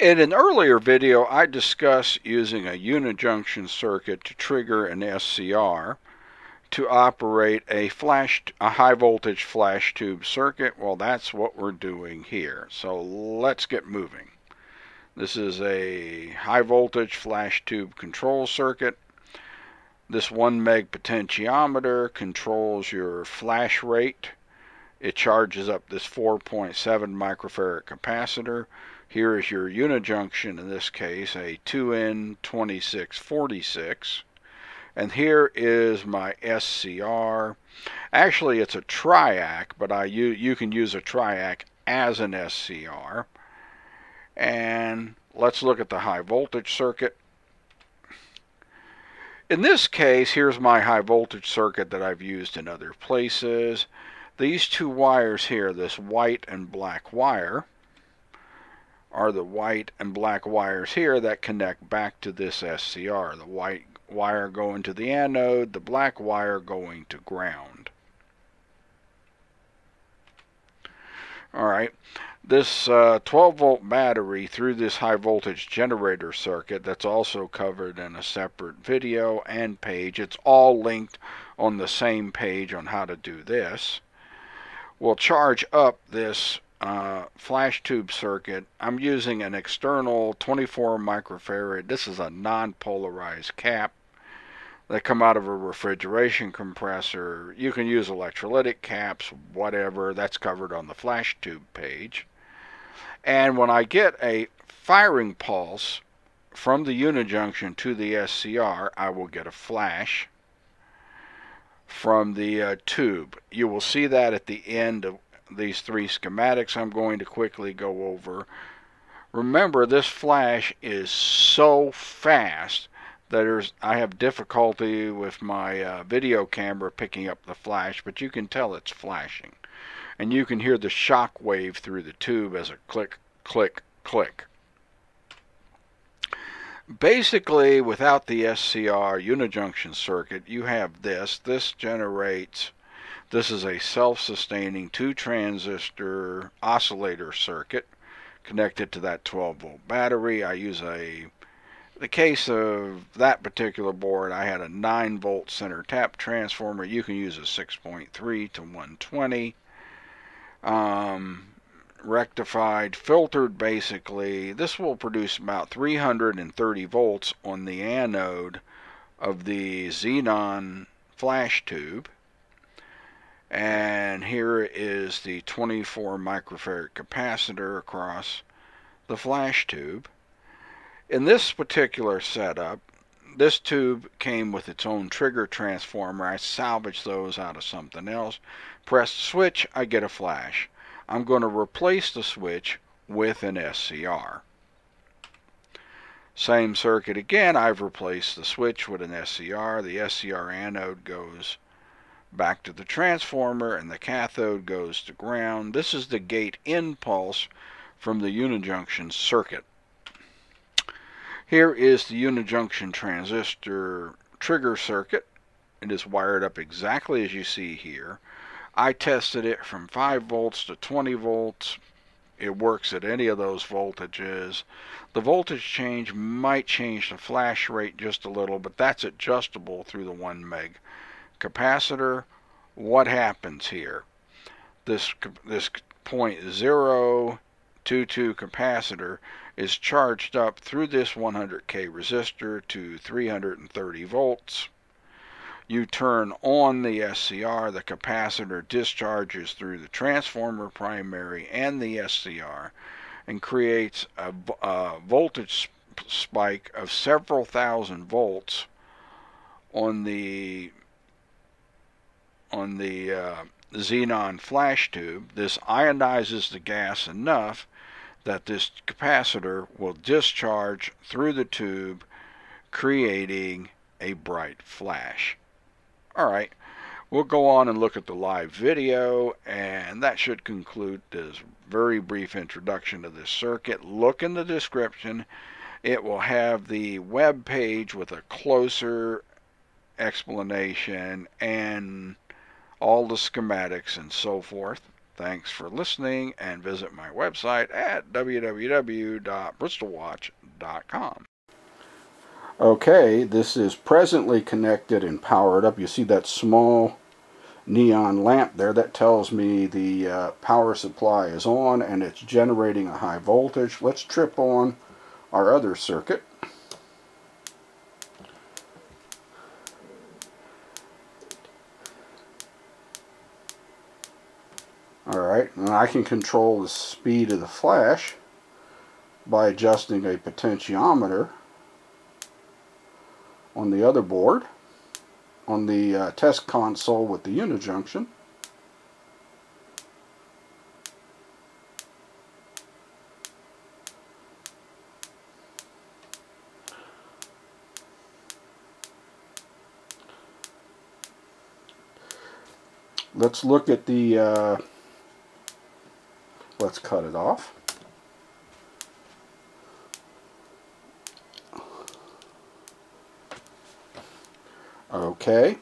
In an earlier video, I discussed using a unijunction circuit to trigger an SCR to operate a flash, a high voltage flash tube circuit. Well, that's what we're doing here. So let's get moving. This is a high voltage flash tube control circuit. This 1 meg potentiometer controls your flash rate. It charges up this 4.7 microfarad capacitor. Here is your unijunction, in this case, a 2N2646. And here is my SCR. Actually, it's a triac, but I you, you can use a triac as an SCR. And let's look at the high voltage circuit. In this case, here's my high voltage circuit that I've used in other places. These two wires here, this white and black wire, are the white and black wires here that connect back to this SCR. The white wire going to the anode, the black wire going to ground. Alright, this uh, 12 volt battery through this high voltage generator circuit that's also covered in a separate video and page. It's all linked on the same page on how to do this. Will charge up this uh, flash tube circuit, I'm using an external 24 microfarad. This is a non-polarized cap that come out of a refrigeration compressor. You can use electrolytic caps, whatever. That's covered on the flash tube page. And when I get a firing pulse from the unijunction to the SCR, I will get a flash from the uh, tube. You will see that at the end of these three schematics I'm going to quickly go over. Remember, this flash is so fast that I have difficulty with my uh, video camera picking up the flash, but you can tell it's flashing. And you can hear the shock wave through the tube as a click, click, click. Basically, without the SCR unijunction circuit, you have this. This generates this is a self-sustaining two transistor oscillator circuit connected to that 12 volt battery. I use a the case of that particular board, I had a 9 volt center tap transformer. You can use a 6.3 to 120. Um, rectified, filtered basically. This will produce about 330 volts on the anode of the xenon flash tube and here is the 24 microfarad capacitor across the flash tube. In this particular setup, this tube came with its own trigger transformer. I salvaged those out of something else. Press the switch, I get a flash. I'm going to replace the switch with an SCR. Same circuit again, I've replaced the switch with an SCR. The SCR anode goes back to the transformer and the cathode goes to ground. This is the gate impulse from the unijunction circuit. Here is the unijunction transistor trigger circuit. It is wired up exactly as you see here. I tested it from 5 volts to 20 volts. It works at any of those voltages. The voltage change might change the flash rate just a little, but that's adjustable through the 1 meg capacitor, what happens here? This, this point zero two two capacitor is charged up through this 100k resistor to 330 volts. You turn on the SCR, the capacitor discharges through the transformer primary and the SCR and creates a, a voltage spike of several thousand volts on the on the uh, xenon flash tube, this ionizes the gas enough that this capacitor will discharge through the tube, creating a bright flash. Alright, we'll go on and look at the live video, and that should conclude this very brief introduction to this circuit. Look in the description. It will have the web page with a closer explanation and all the schematics and so forth. Thanks for listening and visit my website at www.bristolwatch.com. Okay, this is presently connected and powered up. You see that small neon lamp there that tells me the uh, power supply is on and it's generating a high voltage. Let's trip on our other circuit. Alright, and I can control the speed of the flash by adjusting a potentiometer on the other board on the uh, test console with the unijunction. Let's look at the, uh, let's cut it off. Okay.